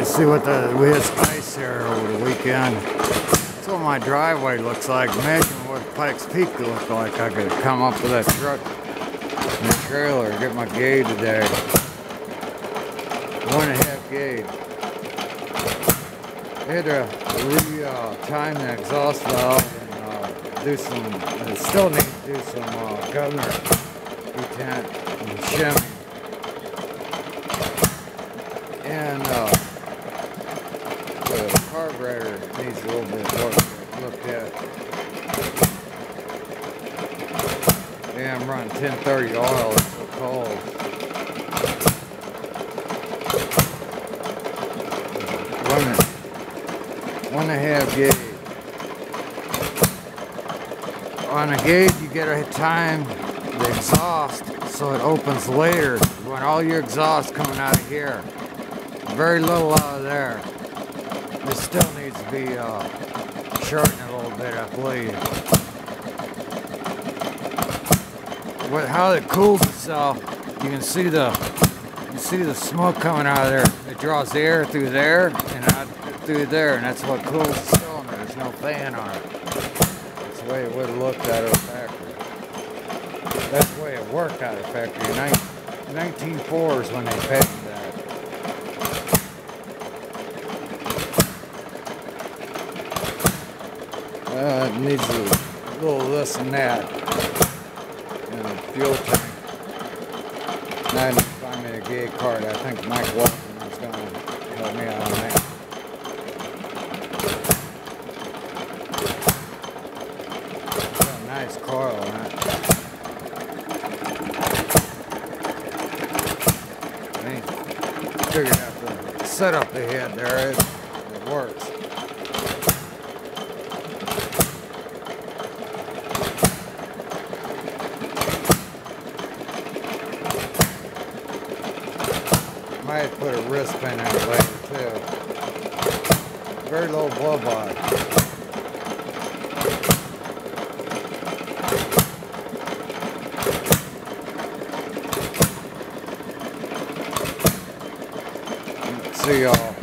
guys see what the we had ice here over the weekend. That's what my driveway looks like. Imagine what Pikes Peak looked like. I could come up with that truck and the trailer, get my Gade today. One and a half Gade. I had to re-time uh, the exhaust valve and uh, do some, I still need to do some uh, governor and shim and uh, carburetor needs a little bit of work looked at. Yeah, I'm running 1030 oil, it's so cold. One, one and a half Gade. On a Gade, you get a time the exhaust so it opens later when all your exhaust coming out of here very little out of there. This still needs to be uh, shortened a little bit, I believe. What, how it cools itself, you can see the you see the smoke coming out of there. It draws the air through there and out through there, and that's what cools the cylinder. There's no fan on it. That's the way it would have looked out of factory. That's the way it worked out of factory. 1904 when they patented Uh, it needs a little less than that. And a fuel tank. 95 a gay card. I think Mike Walton is going to help me out on that. Got a nice coil on it. I figured out the setup they had there, it, it works. Might put a wristband it later too. Very low blow by. See y'all.